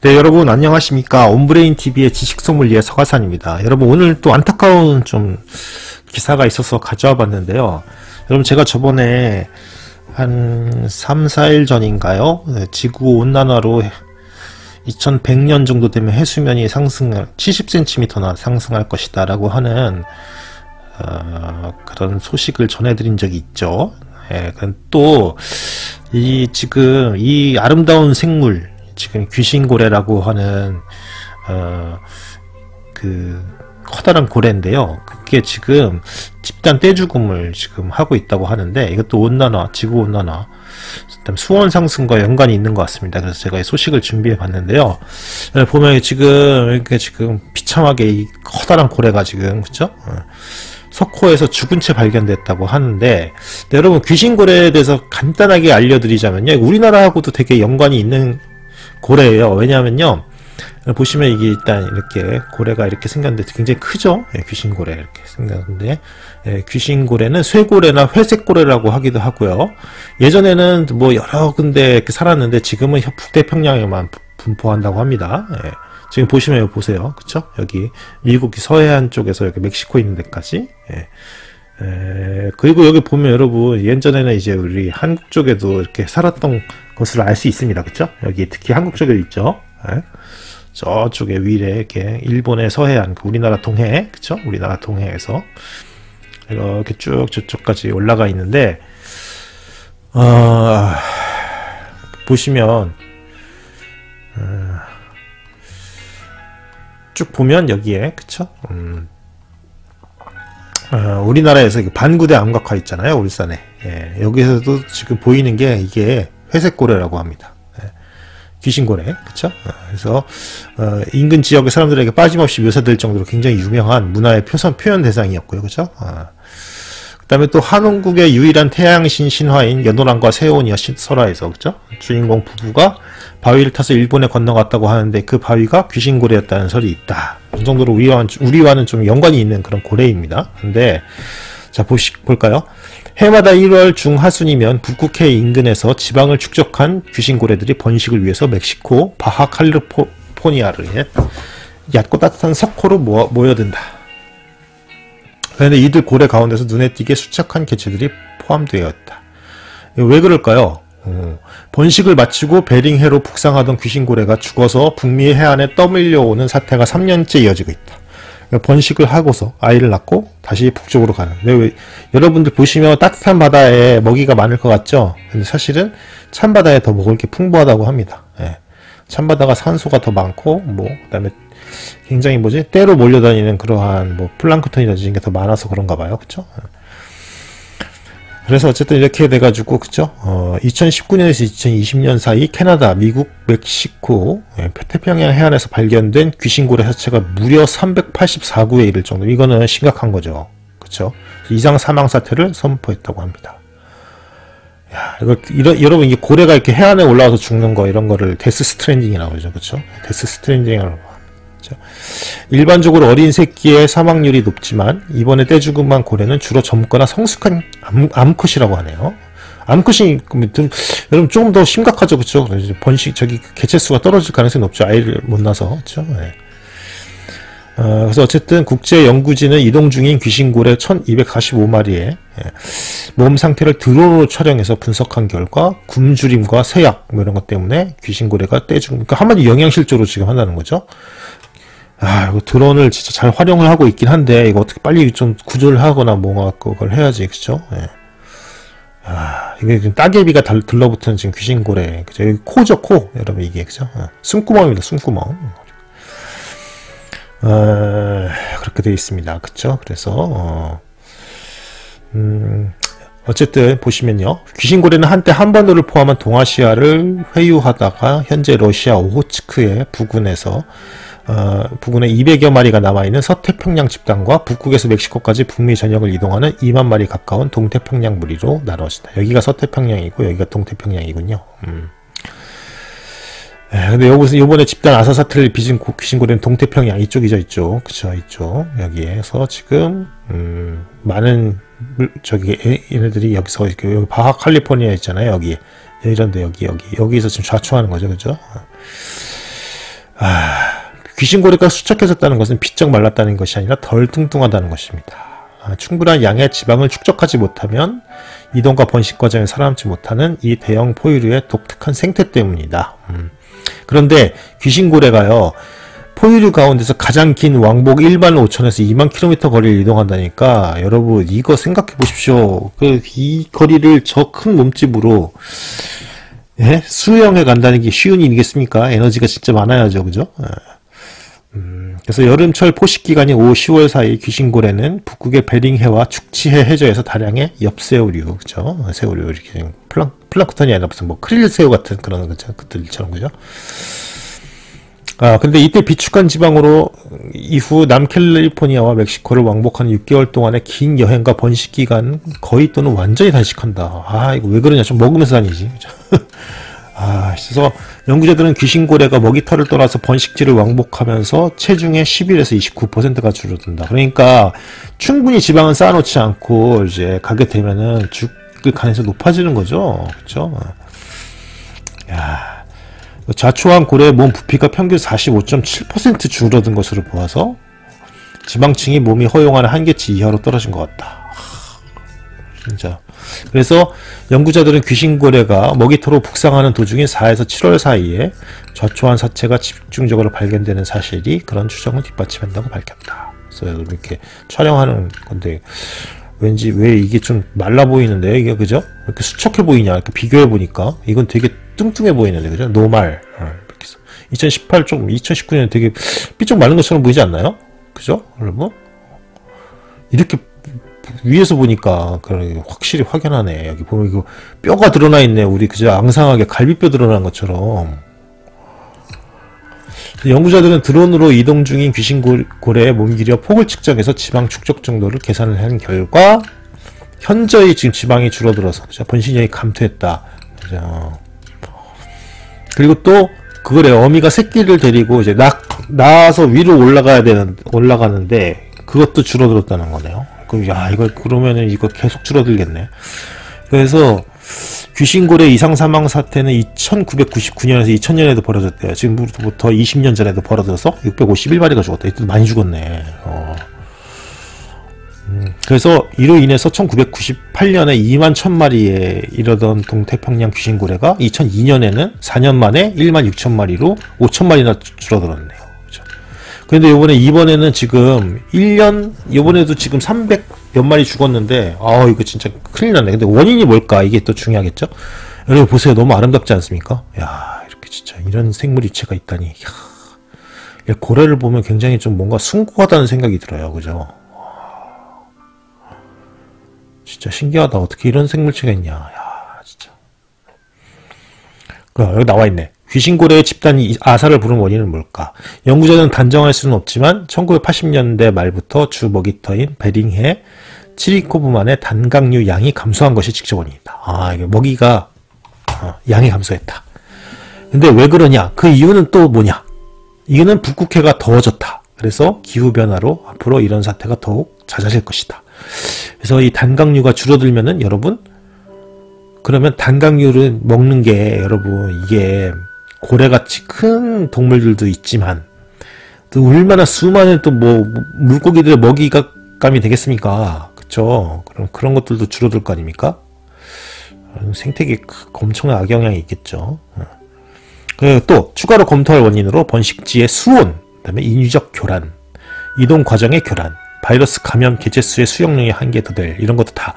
네, 여러분 안녕하십니까. 온브레인 TV의 지식 소믈리의 서가산입니다. 여러분 오늘 또 안타까운 좀 기사가 있어서 가져와 봤는데요. 여러분 제가 저번에 한 3, 4일 전인가요? 네, 지구 온난화로 2100년 정도 되면 해수면이 상승 70cm나 상승할 것이다 라고 하는 어, 그런 소식을 전해드린 적이 있죠. 예, 또 이 지금 이 아름다운 생물 지금 귀신고래라고 하는 어, 그 커다란 고래인데요. 그게 지금 집단 떼죽음을 지금 하고 있다고 하는데 이것도 온난화, 지구 온난화, 수온 상승과 연관이 있는 것 같습니다. 그래서 제가 이 소식을 준비해 봤는데요. 네, 보면 지금 이렇게 지금 비참하게 이 커다란 고래가 지금 그죠? 어, 석호에서 죽은 채 발견됐다고 하는데 여러분 귀신고래에 대해서 간단하게 알려드리자면요. 우리나라하고도 되게 연관이 있는 고래예요. 왜냐하면요. 보시면 이게 일단 이렇게 고래가 이렇게 생겼는데 굉장히 크죠? 예, 귀신고래 이렇게 생겼는데 예, 귀신고래는 쇠고래나 회색고래라고 하기도 하고요. 예전에는 뭐 여러 군데 이렇게 살았는데 지금은 북태평양에만 분포한다고 합니다. 예, 지금 보시면 여기 보세요. 그쵸? 여기 미국 서해안 쪽에서 여기 멕시코 있는 데까지 예. 에, 그리고 여기 보면 여러분 예전에는 이제 우리 한국 쪽에도 이렇게 살았던 것을 알 수 있습니다. 그쵸? 여기 특히 한국 쪽에 있죠. 에? 저쪽에 위에 이렇게 일본의 서해안, 그 우리나라 동해, 그쵸? 우리나라 동해에서 이렇게 쭉 저쪽까지 올라가 있는데 어, 보시면 어, 쭉 보면 여기에 그쵸? 음, 어, 우리나라에서 반구대 암각화 있잖아요. 울산에. 예, 여기서도 지금 보이는 게 이게 회색고래라고 합니다. 예, 귀신고래. 어, 그래서 어, 인근 지역의 사람들에게 빠짐없이 묘사될 정도로 굉장히 유명한 문화의 표선, 표현 대상이었고요. 그쵸? 어, 그 다음에 또 한원국의 유일한 태양신 신화인 연호랑과 세온이와 설화에서 그죠? 주인공 부부가 바위를 타서 일본에 건너갔다고 하는데 그 바위가 귀신고래였다는 설이 있다. 이 정도로 우리와는, 우리와는 좀 연관이 있는 그런 고래입니다. 근데 자 보시 볼까요? 해마다 1월 중하순이면 북극해 인근에서 지방을 축적한 귀신고래들이 번식을 위해서 멕시코 바하 칼리포니아르에 얕고 따뜻한 석호로 모여, 모여 든다. 그런데 이들 고래 가운데서 눈에 띄게 수척한 개체들이 포함되어 있다. 왜 그럴까요? 어, 번식을 마치고 베링해로 북상하던 귀신고래가 죽어서 북미 해안에 떠밀려오는 사태가 3년째 이어지고 있다. 번식을 하고서 아이를 낳고 다시 북쪽으로 가는. 왜, 여러분들 보시면 따뜻한 바다에 먹이가 많을 것 같죠? 근데 사실은 찬바다에 더 먹을 게 풍부하다고 합니다. 예. 찬바다가 산소가 더 많고, 뭐, 그 다음에 굉장히 뭐지? 때로 몰려다니는 그러한 뭐 플랑크톤이라든지 게 더 많아서 그런가 봐요. 그쵸? 예. 그래서 어쨌든 이렇게 돼가지고 그죠? 어, 2019년에서 2020년 사이 캐나다, 미국, 멕시코, 예, 태평양 해안에서 발견된 귀신고래 사체가 무려 384구에 이를 정도. 이거는 심각한 거죠. 그쵸? 이상 사망 사태를 선포했다고 합니다. 야, 이거 이러, 여러분 이게 고래가 이렇게 해안에 올라와서 죽는 거 이런 거를 death stranding이라고 그러죠. 그쵸? death stranding이라고 그렇죠. 일반적으로 어린 새끼의 사망률이 높지만 이번에 떼죽음한 고래는 주로 젊거나 성숙한 암, 컷이라고 하네요. 암컷이 여러분 조금 더 심각하죠, 그렇죠? 번식 저기 개체 수가 떨어질 가능성이 높죠. 아이를 못 낳아서 그렇죠. 네. 어, 그래서 어쨌든 국제 연구진은 이동 중인 귀신고래 1245마리의 예, 몸 상태를 드론으로 촬영해서 분석한 결과 굶주림과 세약 뭐 이런 것 때문에 귀신고래가 떼죽 그러니까 한마디 영양실조로 지금 한다는 거죠. 아, 이거 드론을 진짜 잘 활용을 하고 있긴 한데, 이거 어떻게 빨리 좀 구조를 하거나 뭔가 그걸 해야지, 그쵸? 예. 아, 이게 지금 따개비가 달, 들러붙은 지금 귀신고래, 그죠? 여기 코죠, 코. 여러분, 이게, 그죠? 어. 숨구멍입니다, 숨구멍. 어, 그렇게 되어 있습니다. 그쵸? 그래서, 어, 음, 어쨌든 보시면요. 귀신고래는 한때 한반도를 포함한 동아시아를 회유하다가 현재 러시아 오호츠크의 부근에서 어, 부근에 200여 마리가 남아있는 서태평양 집단과 북극에서 멕시코까지 북미 전역을 이동하는 2만 마리 가까운 동태평양 무리로 나눠진다. 여기가 서태평양이고 여기가 동태평양이군요. 음. 에, 근데 여기서 요번에 집단 아사사트를 빚은 귀신고래는 동태평양 이쪽이죠 이쪽 그쵸 이쪽 여기에서 지금 음, 많은 저기 얘네들이 여기서 여기 바하 캘리포니아 있잖아요 여기 이런데 여기 여기 여기서 지금 좌초하는 거죠 그죠 아, 귀신고래가 수척해졌다는 것은 비쩍 말랐다는 것이 아니라 덜 뚱뚱하다는 것입니다. 아, 충분한 양의 지방을 축적하지 못하면 이동과 번식 과정에 살아남지 못하는 이 대형 포유류의 독특한 생태 때문이다. 음. 그런데 귀신고래가요, 포유류 가운데서 가장 긴 왕복 1만 5천에서 2만 킬로미터 거리를 이동한다니까 여러분 이거 생각해 보십시오. 그 이 거리를 저 큰 몸집으로 예? 수영해 간다는 게 쉬운 일이겠습니까? 에너지가 진짜 많아야죠, 그죠? 예. 음, 그래서 여름철 포식 기간인 5, 10월 사이 귀신고래는 북극의 베링해와 축치해 해저에서 다량의 엽새우류, 그죠? 새우류, 이렇게 플랑, 플랑크톤이 아니라 무슨 뭐 크릴새우 같은 그런 거죠. 그들처럼, 그죠? 아, 근데 이때 비축한 지방으로 이후 남캘리포니아와 멕시코를 왕복하는 6개월 동안의 긴 여행과 번식 기간 거의 또는 완전히 단식한다. 아, 이거 왜 그러냐. 좀 먹으면서 다니지. 아, 그래서 연구자들은 귀신고래가 먹이털을 떠나서 번식지를 왕복하면서 체중의 11에서 29%가 줄어든다. 그러니까 충분히 지방은 쌓아놓지 않고 이제 가게 되면은 죽을 가능성이 높아지는 거죠. 그렇죠? 야. 자초한 고래의 몸 부피가 평균 45.7% 줄어든 것으로 보아서 지방층이 몸이 허용하는 한계치 이하로 떨어진 것 같다. 진짜. 그래서 연구자들은 귀신 고래가 먹이토로 북상하는 도중인 4에서 7월 사이에 좌초한 사체가 집중적으로 발견되는 사실이 그런 추정을 뒷받침한다고 밝혔다. 그래서 이렇게 촬영하는 건데 왠지 왜 이게 좀 말라 보이는데 이게 그죠? 이렇게 수척해 보이냐 이렇게 비교해 보니까 이건 되게 뚱뚱해 보이는데 그죠? 노말 어, 이렇게 해서 2018좀 2019년 되게 삐쩍 마른 것처럼 보이지 않나요? 그죠? 여러분 이렇게 위에서 보니까 확실히 확연하네. 여기 보면 이거 뼈가 드러나 있네. 우리 그저 앙상하게 갈비뼈 드러난 것처럼. 연구자들은 드론으로 이동 중인 귀신고래의 몸 길이와 폭을 측정해서 지방 축적 정도를 계산을 한 결과 현저히 지금 지방이 줄어들어서 번식량이 감퇴했다. 그죠? 그리고 또 그거래 어미가 새끼를 데리고 이제 낳 낳아서 위로 올라가야 되는 올라가는데 그것도 줄어들었다는 거네요. 그럼 야 이거 그러면은 이거 계속 줄어들겠네. 그래서 귀신고래 이상 사망 사태는 2999년에서 2000년에도 벌어졌대요. 지금부터 20년 전에도 벌어져서 651마리가 죽었다. 이때 많이 죽었네. 어. 음, 그래서 이로 인해서 1998년에 2만 1000마리에 이르던 동태평양 귀신고래가 2002년에는 4년 만에 1만 6천 마리로 5천 마리나 줄어들었네요. 그런데 이번에 이번에는 지금 1년 이번에도 지금 300 몇 마리 죽었는데 아 이거 진짜 큰일 났네. 근데 원인이 뭘까 이게 또 중요하겠죠? 여러분 보세요. 너무 아름답지 않습니까? 야 이렇게 진짜 이런 생물이체가 있다니. 야, 고래를 보면 굉장히 좀 뭔가 숭고하다는 생각이 들어요. 그죠? 진짜 신기하다. 어떻게 이런 생물체가 있냐. 야, 진짜. 그, 여기 나와 있네. 귀신고래의 집단이 아사를 부른 원인은 뭘까? 연구자는 단정할 수는 없지만 1980년대 말부터 주 먹이터인 베링해 치리코브만의 단강류 양이 감소한 것이 직접 원인이다. 아, 이게 먹이가 어, 양이 감소했다. 근데 왜 그러냐? 그 이유는 또 뭐냐? 이유는 북극해가 더워졌다. 그래서 기후변화로 앞으로 이런 사태가 더욱 잦아질 것이다. 그래서 이 단강류가 줄어들면은 여러분 그러면 단강류를 먹는 게 여러분 이게 고래같이 큰 동물들도 있지만 또 얼마나 수많은 또 뭐 물고기들의 먹이감이 되겠습니까? 그쵸? 그럼 그런 것들도 줄어들 거 아닙니까? 생태계 엄청난 악영향이 있겠죠. 어. 그리고 또 추가로 검토할 원인으로 번식지의 수온, 그다음에 인위적 교란, 이동 과정의 교란, 바이러스 감염 개체수의 수용량이 한계 더될 이런 것도 다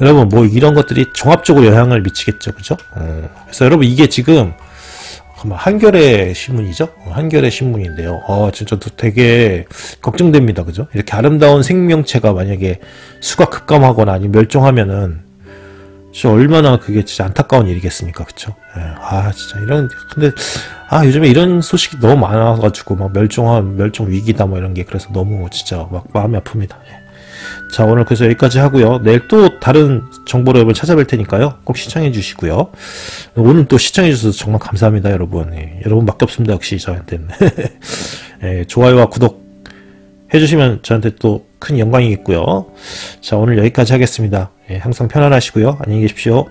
여러분 뭐 이런 것들이 종합적으로 영향을 미치겠죠 그죠 어. 그래서 여러분 이게 지금 한겨레 신문이죠 한겨레 신문인데요 어 진짜 되게 걱정됩니다 그죠 이렇게 아름다운 생명체가 만약에 수가 급감하거나 아니면 멸종하면은 진짜 얼마나 그게 진짜 안타까운 일이겠습니까 그쵸 예. 아 진짜 이런 근데 아 요즘에 이런 소식이 너무 많아가지고 막 멸종한 멸종 위기다 뭐 이런 게 그래서 너무 진짜 막 마음이 아픕니다. 예. 자 오늘 그래서 여기까지 하고요. 내일 또 다른 정보로 여러분 찾아뵐 테니까요. 꼭 시청해 주시고요. 오늘 또 시청해 주셔서 정말 감사합니다 여러분. 예. 여러분밖에 없습니다 역시 저한테는. 예, 좋아요와 구독 해주시면 저한테 또 큰 영광이겠고요. 자 오늘 여기까지 하겠습니다. 예, 항상 편안하시고요. 안녕히 계십시오.